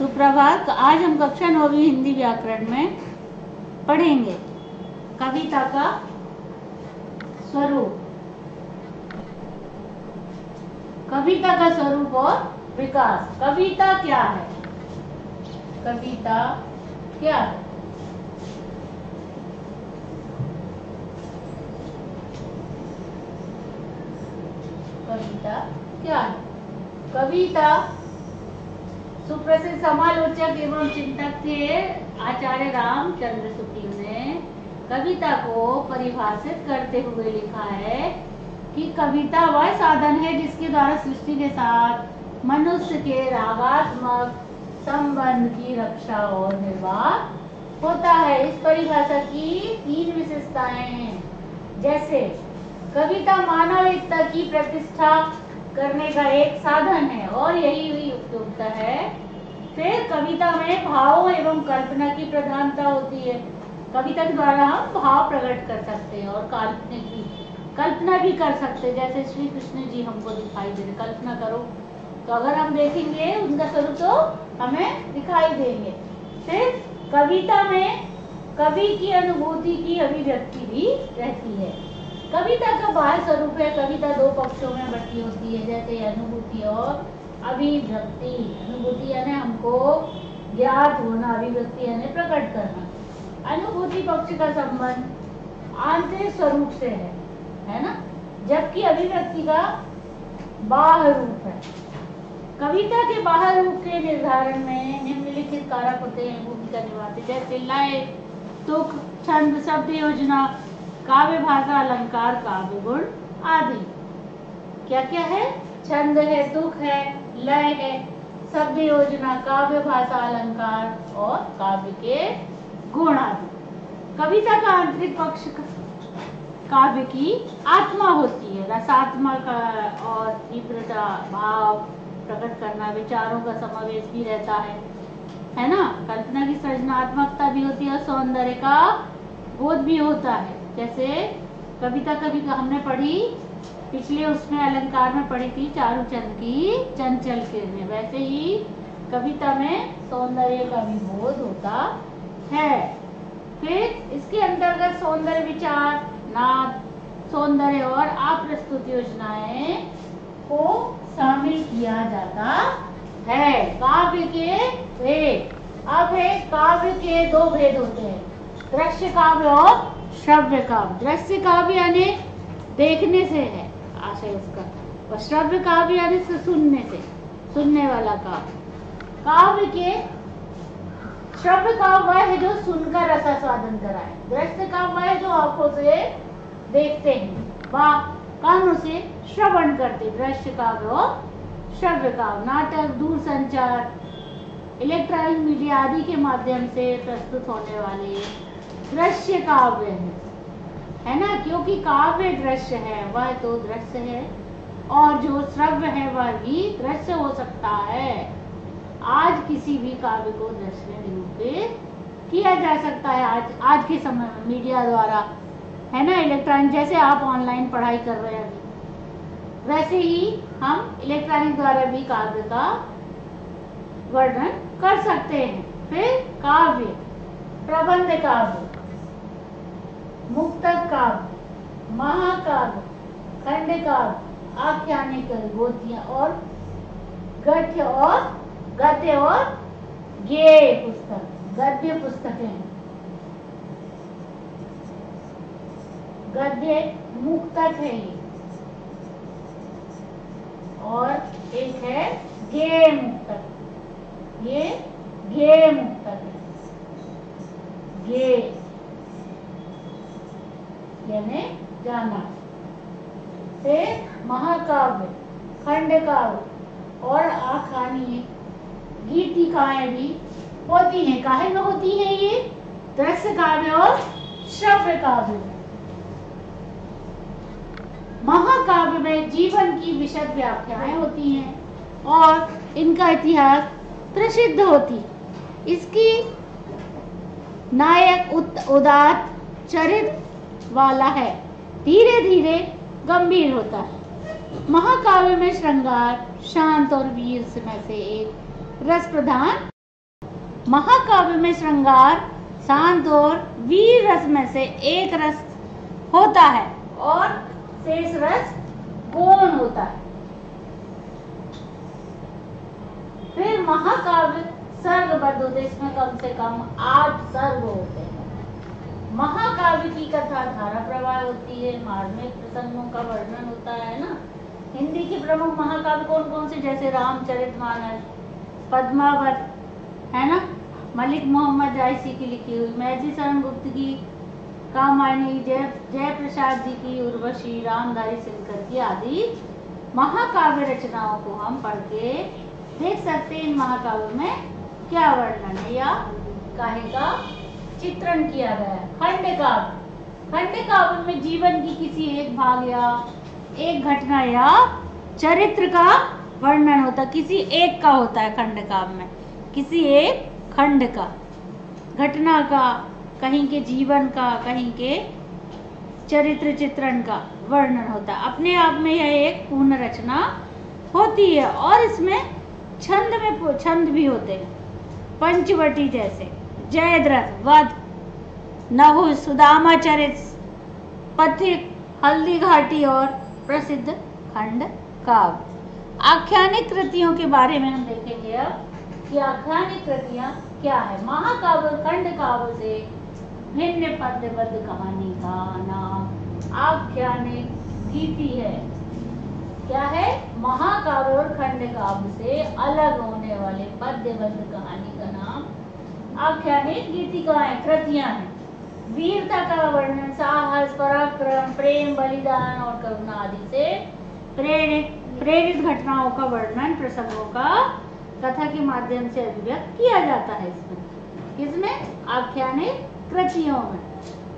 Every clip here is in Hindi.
सुप्रभात। आज हम कक्षा नौवीं हिंदी व्याकरण में पढ़ेंगे। कविता का स्वरूप। कविता का स्वरूप और विकास। कविता क्या है? कविता क्या है? कविता क्या है? कविता सुप्रसिद्ध समालोचक एवं चिंतक थे आचार्य रामचंद्र सुखी ने कविता को परिभाषित करते हुए लिखा है कि कविता वह साधन है जिसके द्वारा सृष्टि के साथ मनुष्य के रागात्मक संबंध की रक्षा और निर्वाह होता है। इस परिभाषा की तीन विशेषताएँ हैं। जैसे, कविता मानव एकता की प्रतिष्ठा करने का एक साधन है, और यही उपयोगिता है। फिर कविता में भाव एवं कल्पना की प्रधानता होती है। कविता के द्वारा हम भाव प्रकट कर सकते हैं और काल्पनिक भी, कल्पना भी कर सकते हैं। जैसे श्री कृष्ण जी हमको दिखाई दे रहे कल्पना करो। तो अगर हम देखेंगे, उनका स्वरूप तो हमें दिखाई देंगे। फिर कविता में कवि की अनुभूति की अभिव्यक्ति भी रहती है। कविता का बाह्य स्वरूप है कविता दो पक्षों में बटी होती है, जैसे अनुभूति और अभिव्यक्ति। अनुभूति यानी हमको ज्ञात होना, अभिव्यक्ति यानी प्रकट करना। अनुभूति पक्ष का संबंध आंतरिक स्वरूप से है है ना? जबकि अभिव्यक्ति का बाह्य रूप है। कविता के बाह्य रूप के निर्धारण में निम्नलिखित कारक होते हैं, भूमिका निभाते जैसे लय तुक छंद, शब्द, योजना काव्य भाषा, अलंकार, काव्य गुण आदि। क्या क्या है? छंद है, दुख है, लय है शब्द योजना काव्य भाषा, अलंकार और काव्य के गुण आदि। कविता का आंतरिक पक्ष काव्य की आत्मा होती है। रसात्मा का और तीव्रता, भाव प्रकट करना, विचारों का समावेश भी रहता है। है ना? कल्पना की सृजनात्मकता भी होती है और सौंदर्य का बोध भी होता है। जैसे कविता कभी हमने पढ़ी, पिछले उसमें अलंकार में पढ़ी थी चारूचंद की, चंचल किरणें वैसे ही कविता में सौंदर्य का भी बोध होता है। फिर इसके अंतर्गत सौंदर्य विचार, नाद, सौंदर्य और अप्रस्तुत योजनाएँ को शामिल किया जाता है। काव्य के भेद। अब है, काव्य के दो भेद होते हैं। दृश्य काव्य और श्रव्य काव्य दृश्य काव्य यानी देखने से है, आशय उसका। और श्रव्य काव्य यानी सुनने से, सुनने वाला काव्य काव्य के, श्रव्य काव्य वह है जो सुनकर रसास्वादन कराए। दृश्य काव्य वह है जो आँखों से देखते हैं। वह कानों से श्रवण करते दृश्य काव्य और श्रव्य काव्य नाटक, दूर संचार, इलेक्ट्रॉनिक मीडिया आदि के माध्यम से प्रस्तुत होने वाले दृश्य काव्य है। है ना? क्योंकि काव्य दृश्य है, वह तो दृश्य है। और जो श्रव्य है, वह भी दृश्य हो सकता है। आज किसी भी काव्य को दृश्य निरूपित किया जा सकता है। आज आज के समय में मीडिया द्वारा, है ना, इलेक्ट्रॉनिक, जैसे आप ऑनलाइन पढ़ाई कर रहे हैं वैसे ही हम इलेक्ट्रॉनिक द्वारा भी काव्य का वर्णन कर सकते हैं। फिर काव्य, प्रबंध काव्य। मुक्त काव्य महाकाव्य खंड काव्य आख्यानिक गोतियाँ और गद्य और गद्य और गेय पुस्तक, गद्य पुस्तकें। गद्य मुक्तक है ये। और एक है गे मुक्तक। ये गे मुक्तक है। गे यानी जाना। फिर महाकाव्य खंड काव्य और आखानी गीतिकाएँ भी होती हैं। काहे में होती है ये? दृश्य काव्य और श्रव्य काव्य महाकाव्य में जीवन की विशद व्याख्याएँ होती हैं और इनका इतिहास प्रसिद्ध होती इसकी नायक उदात चरित्र वाला है। धीरे धीरे गंभीर होता है। महाकाव्य में श्रृंगार, शांत और वीर में से एक रस प्रधान। महाकाव्य में श्रृंगार, शांत और वीर रस में से एक रस होता है और शेष रस गौण होता है। फिर महाकाव्य सर्गबद्ध होते इसमें कम से कम आठ सर्ग होते हैं। महाकाव्य की कथा, धारा प्रवाह होती है, मार्मिक प्रसंगों का वर्णन होता है ना? हिंदी के प्रमुख महाकाव्य कौन कौन से? जैसे रामचरितमानस, पद्मावत, है ना? मलिक मोहम्मद जायसी की लिखी हुई, मैजी शरण गुप्त की, कामायनी जय जय प्रसाद जी की, उर्वशी रामधारी सिलकर की आदि महाकाव्य रचनाओं को हम पढ़ के देख सकते हैं इन महाकाव्य में क्या वर्णन है या काहे का चित्रण किया गया है। खंड काव्य खंड काव्य में जीवन की किसी एक भाग या एक घटना या चरित्र का वर्णन होता, किसी एक का होता है खंड काव्य में। किसी एक खंड का। घटना का, कहीं के जीवन का, कहीं के चरित्र चित्रण का वर्णन होता है। अपने आप में यह एक पूर्ण रचना होती है और इसमें छंद में, छंद भी होते हैं, पंचवटी जैसे। जयद्रथ, वध। नहु सुदामा चरित पथिक हल्दी घाटी और प्रसिद्ध खंड काव्य। आख्यानिक कृतियों के बारे में हम देखेंगे अब कि आख्यानिक कृतियाँ क्या है। महाकाव्य खंड काव्य से भिन्न पद्यबद्ध कहानी का नाम आख्यानिक गीति है। क्या है? महाकाव्य और खंड काव्य से अलग होने वाले पद्यबद्ध कहानी का नाम आख्यानिक गीतिकाएँ, कृतियाँ हैं। वीरता का वर्णन, साहस, पराक्रम, प्रेम, बलिदान और करुणा आदि से प्रेरित प्रेरित घटनाओं का वर्णन, प्रसंगों का कथा के माध्यम से अभिव्यक्त किया जाता है इसमें। किसमें आख्यानिक कृतियों में,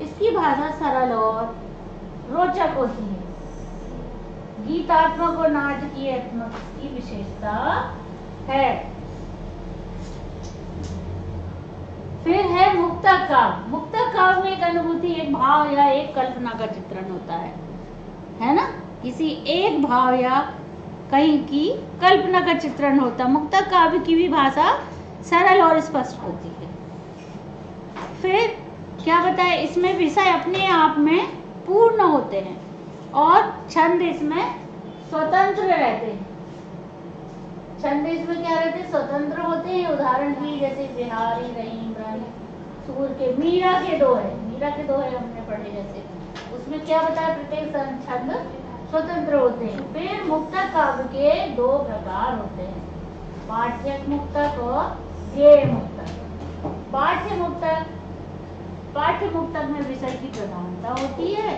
इसकी भाषा सरल और रोचक होती है। गीतात्मक और नाटकीय की विशेषता है। फिर है मुक्ता काव्य। मुक्ता काव्य में एक अनुभूति, एक भाव या एक कल्पना का चित्रण होता है। है ना? किसी एक भाव या कहीं की कल्पना का चित्रण होता। मुक्ता काव्य की भी भाषा सरल और स्पष्ट होती है। फिर क्या बताए? इसमें विषय अपने आप में पूर्ण होते हैं और छंद इसमें स्वतंत्र रहते हैं। छंद इसमें क्या रहते हैं? स्वतंत्र होते हैं। उदाहरण की जैसे बिहारी रहीम सूर के मीरा के दो है। मीरा के दो है हमने पढ़े जैसे। उसमें क्या बताया? प्रत्येक छंद स्वतंत्र होते हैं। फिर मुक्तक काव्य के दो प्रकार होते हैं। पाठ्य मुक्तक और ध्येय मुक्तक पाठ्य मुक्तक पाठ्य मुक्तक में विषय की प्रधानता होती है।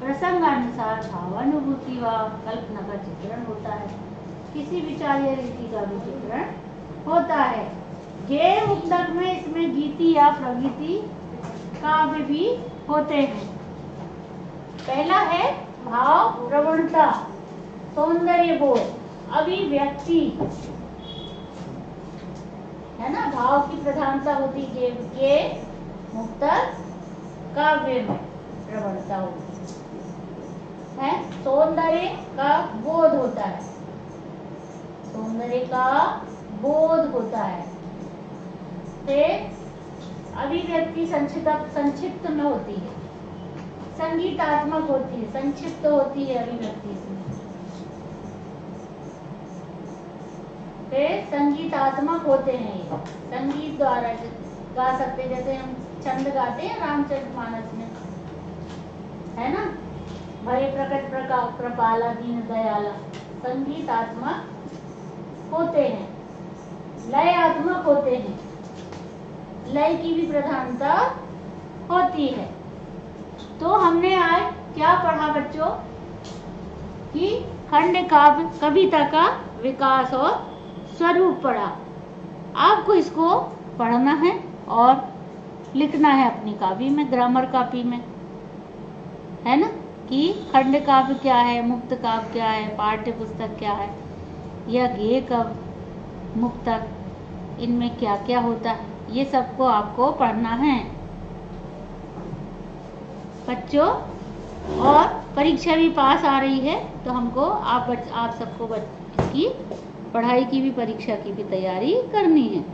प्रसंगानुसार भावानुभूति व कल्पना का चित्रण होता है। किसी विचार या रीति का भी चित्रण होता है। ये मुक्तक में इसमें गीति या प्रगति काव्य भी होते हैं। पहला है भाव प्रवणता, सौंदर्य बोध, अभिव्यक्ति। है ना? भाव की प्रधानता होती है मुक्त काव्य में प्रवणता होती है? सौंदर्य का बोध होता है। सौंदर्य का बोध होता है। अभिव्यक्ति संक्षिप्त संक्षिप्त में होती है। संगीतात्मक होती है, संक्षिप्त होती है अभिव्यक्ति संगीतात्मक होते हैं। ये संगीत द्वारा गा सकते जैसे हम छंद गाते हैं, रामचरित मानस में। है ना? भय प्रकट प्रका प्रपाला दीन दयाला संगीतात्मक होते हैं। लय आत्मक होते हैं। लय की भी प्रधानता होती है। तो हमने आज क्या पढ़ा बच्चों? कि खंड काव्य कविता का विकास और स्वरूप पढ़ा। आपको इसको पढ़ना है और लिखना है अपनी काव्य में, ग्रामर कापी में। है ना? कि खंड काव्य क्या है, मुक्त काव्य क्या है पाठ्य पुस्तक क्या है? या गेय कब मुक्तक इनमें क्या क्या होता है? ये सबको आपको पढ़ना है। बच्चों और परीक्षा भी पास आ रही है तो हमको आप बच, आप सबको की पढ़ाई की भी परीक्षा की भी तैयारी करनी है।